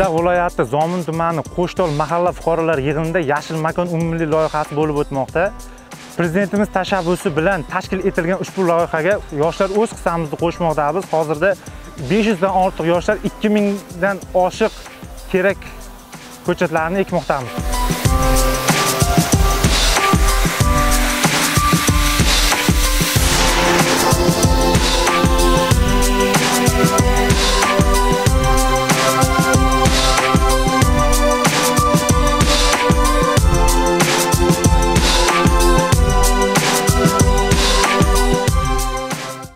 jizzax viloyati zomin tumani qo'shtol mahalla fuqarolar yig'inida yashil makon umummilliy loyihasi bo'lib o'tmoqda. Prezidentimiz tashabbusi bilan tashkil etilgan ushbu loyihaga yoshlar o'z hissamizni qo'shmoqdamiz. Hozirda 500 dan ortiq yoshlar 2000 dan oshiq kerak ko'chatlarni ekmoqdamiz.